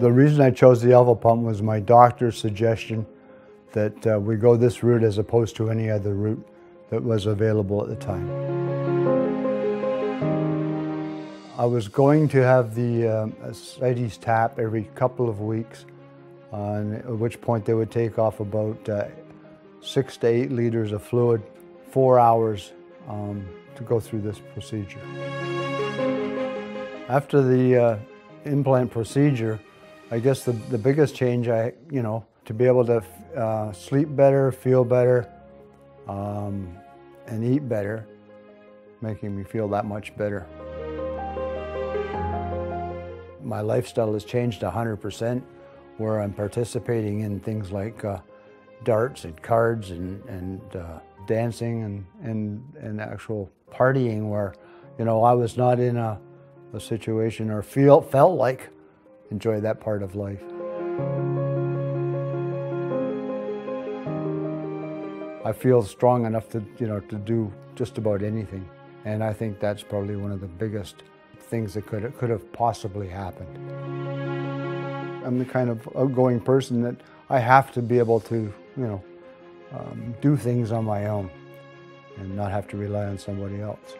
reason I chose the alfapump was my doctor's suggestion that uh, we go this route as opposed to any other route that was available at the time. I was going to have the um, ascites tap every couple of weeks, uh, at which point they would take off about uh, six to eight liters of fluid, four hours um, to go through this procedure. After the uh, implant procedure, I guess the, the biggest change I, you know, to be able to uh, sleep better, feel better, um, and eat better, making me feel that much better. My lifestyle has changed 100% where I'm participating in things like uh, darts and cards and, and uh, dancing and, and, and actual partying where, you know, I was not in a, a situation or feel, felt like enjoy that part of life. I feel strong enough to, you know, to do just about anything. And I think that's probably one of the biggest things that could, could have possibly happened. I'm the kind of outgoing person that I have to be able to, you know, um, do things on my own and not have to rely on somebody else.